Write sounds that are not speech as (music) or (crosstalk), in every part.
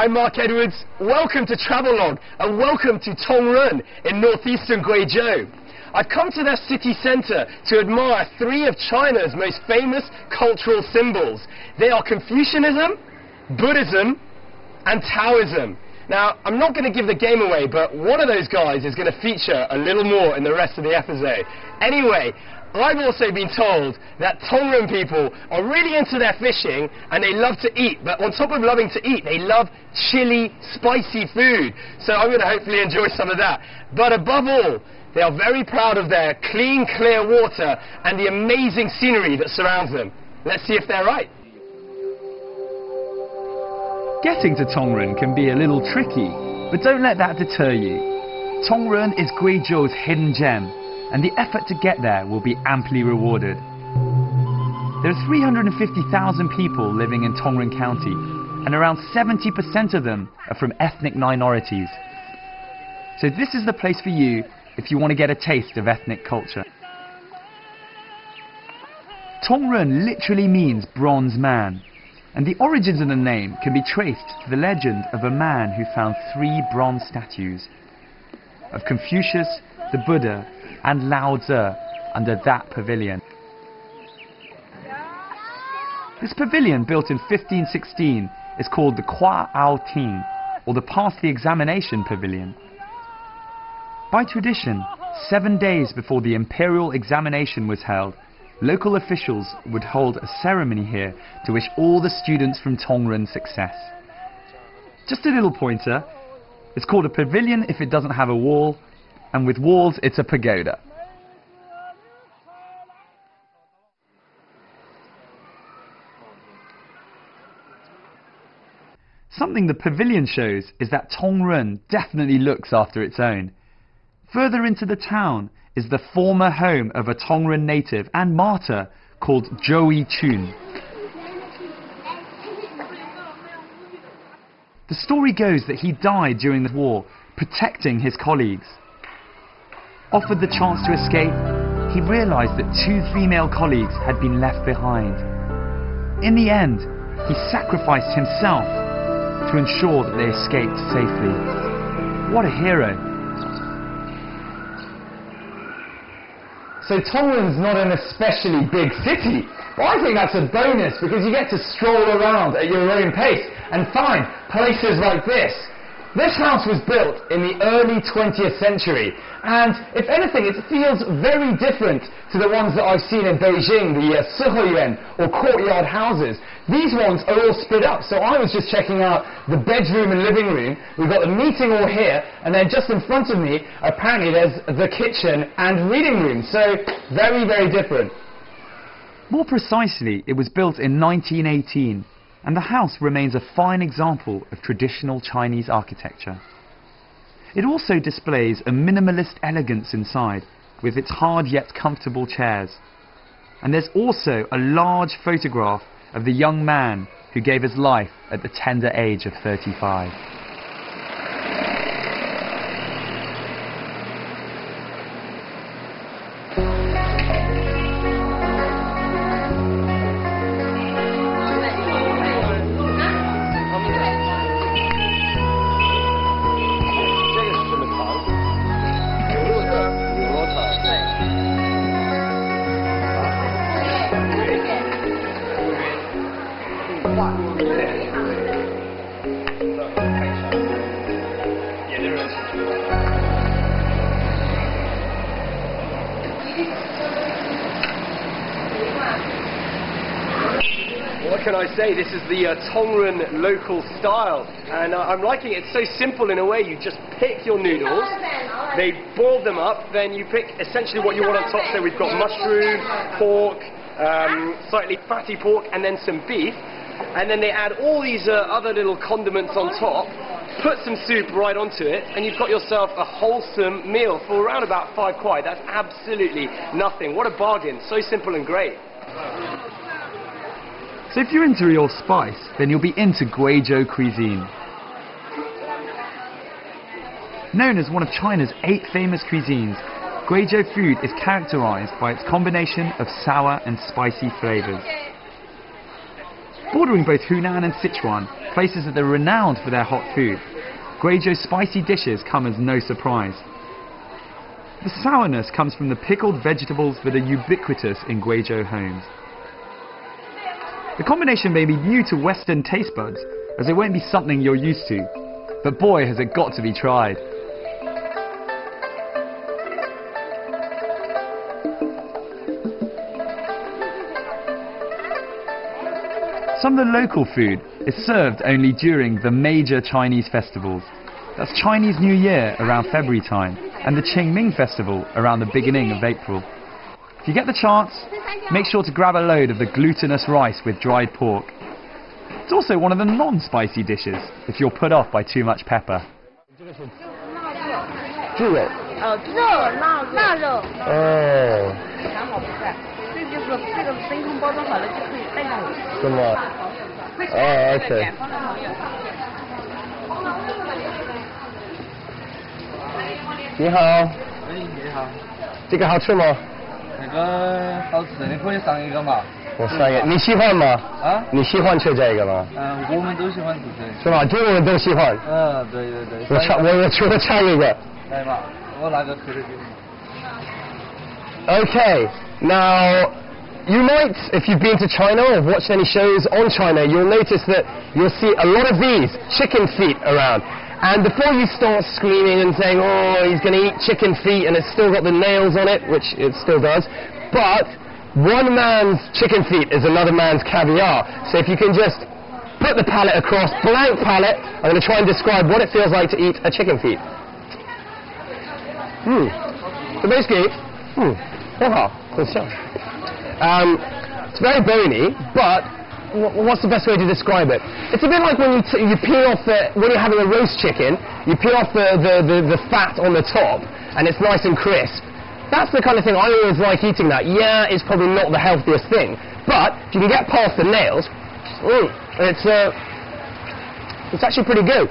I'm Mark Edwards. Welcome to Travelogue and welcome to Tongren in northeastern Guizhou. I've come to their city centre to admire three of China's most famous cultural symbols. They are Confucianism, Buddhism, and Taoism. Now, I'm not going to give the game away, but one of those guys is going to feature a little more in the rest of the episode. Anyway, I've also been told that Tongren people are really into their fishing and they love to eat, but on top of loving to eat, they love chili, spicy food. So I'm going to hopefully enjoy some of that. But above all, they are very proud of their clean, clear water and the amazing scenery that surrounds them. Let's see if they're right. Getting to Tongren can be a little tricky, but don't let that deter you. Tongren is Guizhou's hidden gem and the effort to get there will be amply rewarded. There are 350,000 people living in Tongren County, and around 70% of them are from ethnic minorities. So this is the place for you if you want to get a taste of ethnic culture. Tongren literally means bronze man, and the origins of the name can be traced to the legend of a man who found three bronze statues of Confucius, the Buddha, and Lao Tzu under that pavilion. This pavilion, built in 1516, is called the Kwa Ao Ting, or the Pass the Examination Pavilion. By tradition, seven days before the imperial examination was held, local officials would hold a ceremony here to wish all the students from Tongren success. Just a little pointer, it's called a pavilion if it doesn't have a wall, and with walls it's a pagoda. Something the pavilion shows is that Tongren definitely looks after its own. Further into the town is the former home of a Tongren native and martyr called Zhou Chun. The story goes that he died during the war protecting his colleagues. Offered the chance to escape, he realized that two female colleagues had been left behind. In the end, he sacrificed himself to ensure that they escaped safely. What a hero. So Tongren's not an especially big city. Well, I think that's a bonus because you get to stroll around at your own pace and find places like this this house was built in the early 20th century, and if anything, it feels very different to the ones that I've seen in Beijing, the uh, Siheyuan or courtyard houses. These ones are all split up, so I was just checking out the bedroom and living room. We've got the meeting hall here, and then just in front of me, apparently there's the kitchen and reading room. So very, very different. More precisely, it was built in 1918 and the house remains a fine example of traditional Chinese architecture. It also displays a minimalist elegance inside, with its hard yet comfortable chairs. And there's also a large photograph of the young man who gave his life at the tender age of 35. What can I say? This is the uh, Tongren local style, and uh, I'm liking it. It's so simple in a way. You just pick your noodles, they boil them up, then you pick essentially what you want on top. So we've got mushroom, pork, um, slightly fatty pork, and then some beef. And then they add all these uh, other little condiments on top, put some soup right onto it, and you've got yourself a wholesome meal for around about five kwai. That's absolutely nothing. What a bargain. So simple and great. So if you're into real spice, then you'll be into Guizhou cuisine. Known as one of China's eight famous cuisines, Guizhou food is characterized by its combination of sour and spicy flavors. Bordering both Hunan and Sichuan, places that are renowned for their hot food, Guizhou's spicy dishes come as no surprise. The sourness comes from the pickled vegetables that are ubiquitous in Guizhou homes. The combination may be new to Western taste buds, as it won't be something you're used to, but boy has it got to be tried. Some of the local food is served only during the major Chinese festivals. That's Chinese New Year around February time and the Qingming Festival around the beginning of April. If you get the chance, make sure to grab a load of the glutinous rice with dried pork. It's also one of the non-spicy dishes if you're put off by too much pepper. 猪就是这个真空包装好了就可以带走。是吗？哦，OK 远方的朋友。你好，哎，你好，这个好吃吗？那个好吃，你可以上一个嘛？我上一个，你喜欢吗？啊？你喜欢吃这个吗？嗯，我们都喜欢吃这个是吧？中国人都喜欢。个。嗯，对对对。我尝，我我除了尝一个。来嘛，我拿个推的给你。Okay, now you might, if you've been to China or watched any shows on China, you'll notice that you'll see a lot of these chicken feet around. And before you start screaming and saying, oh, he's going to eat chicken feet and it's still got the nails on it, which it still does, but one man's chicken feet is another man's caviar. So if you can just put the palette across, blank palette, I'm going to try and describe what it feels like to eat a chicken feet. Hmm. So basically, hmm, 很好，很像。Um, it's very bony, but wh- what's the best way to describe it? It's a bit like when you, t- you peel off the, when you're having a roast chicken, you peel off the, the, the, the fat on the top, and it's nice and crisp. That's the kind of thing I always like eating that. Yeah, it's probably not the healthiest thing, but if you can get past the nails, mm, it's, uh, it's actually pretty good.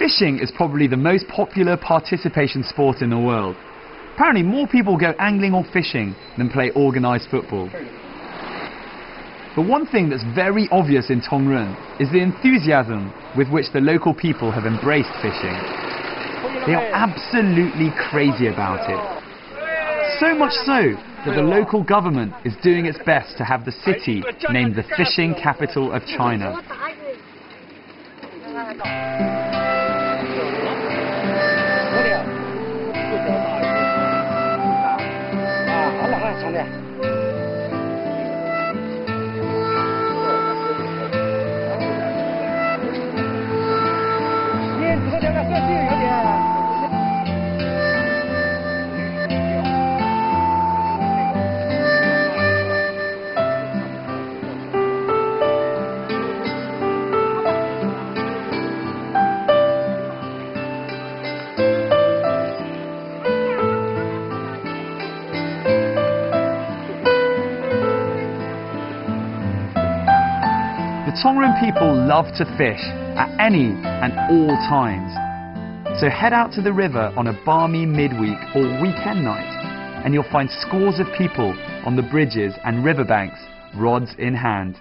Fishing is probably the most popular participation sport in the world. Apparently, more people go angling or fishing than play organised football. But one thing that's very obvious in Tongren is the enthusiasm with which the local people have embraced fishing. They are absolutely crazy about it. So much so that the local government is doing its best to have the city named the fishing capital of China. The Tongren people love to fish at any and all times. So head out to the river on a balmy midweek or weekend night, and you'll find scores of people on the bridges and riverbanks, rods in hand.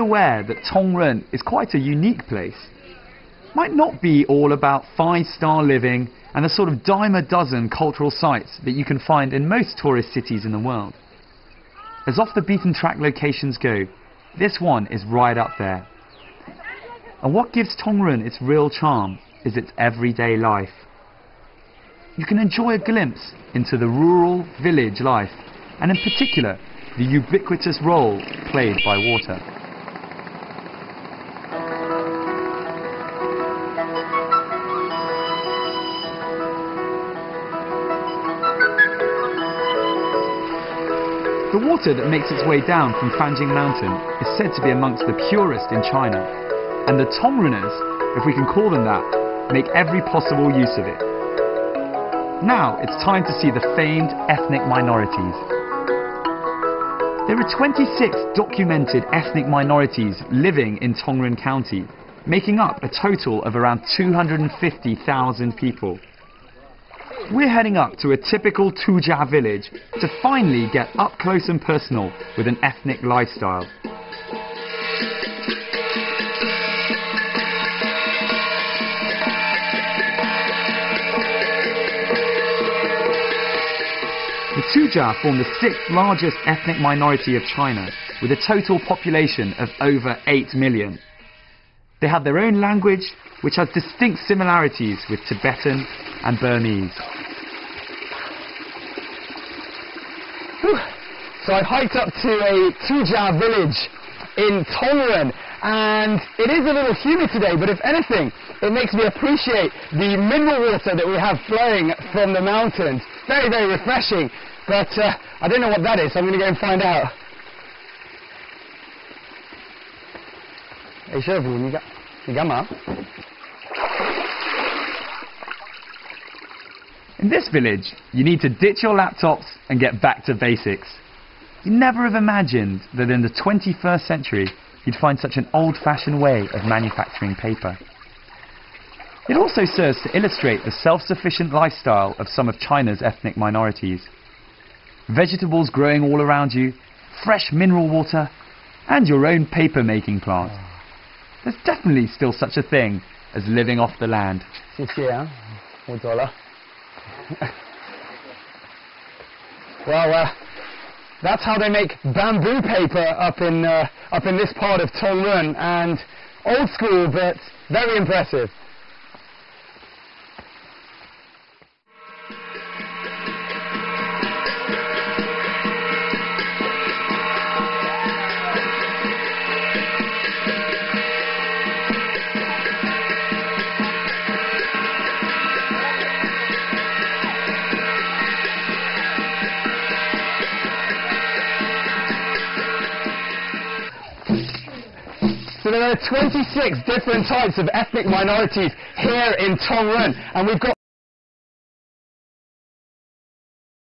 Aware that Tongren is quite a unique place. Might not be all about five-star living and the sort of dime a dozen cultural sites that you can find in most tourist cities in the world. As off the beaten track locations go, this one is right up there. And what gives Tongren its real charm is its everyday life. You can enjoy a glimpse into the rural village life and in particular, the ubiquitous role played by water. The water that makes its way down from Fanjing Mountain is said to be amongst the purest in China, and the Tongreners, if we can call them that, make every possible use of it. Now it's time to see the famed ethnic minorities. There are 26 documented ethnic minorities living in Tongren County, making up a total of around 250,000 people. We're heading up to a typical Tujia village to finally get up close and personal with an ethnic lifestyle. The Tujia form the sixth largest ethnic minority of China, with a total population of over 8 million. They have their own language, which has distinct similarities with Tibetan and Burmese. So I've hiked up to a Tujia village in Tongren and it is a little humid today but if anything it makes me appreciate the mineral water that we have flowing from the mountains. Very very refreshing but uh, I don't know what that is so I'm going to go and find out. Hey In this village, you need to ditch your laptops and get back to basics. You never have imagined that in the 21st century you'd find such an old-fashioned way of manufacturing paper. It also serves to illustrate the self-sufficient lifestyle of some of China's ethnic minorities. Vegetables growing all around you, fresh mineral water, and your own paper making plant. There's definitely still such a thing as living off the land. 谢谢啊，我走了。well, uh, (laughs) that's how they make bamboo paper up in uh, up in this part of Tongren, and old school but very impressive. There are 26 different types of ethnic minorities here in Tongren, and we've got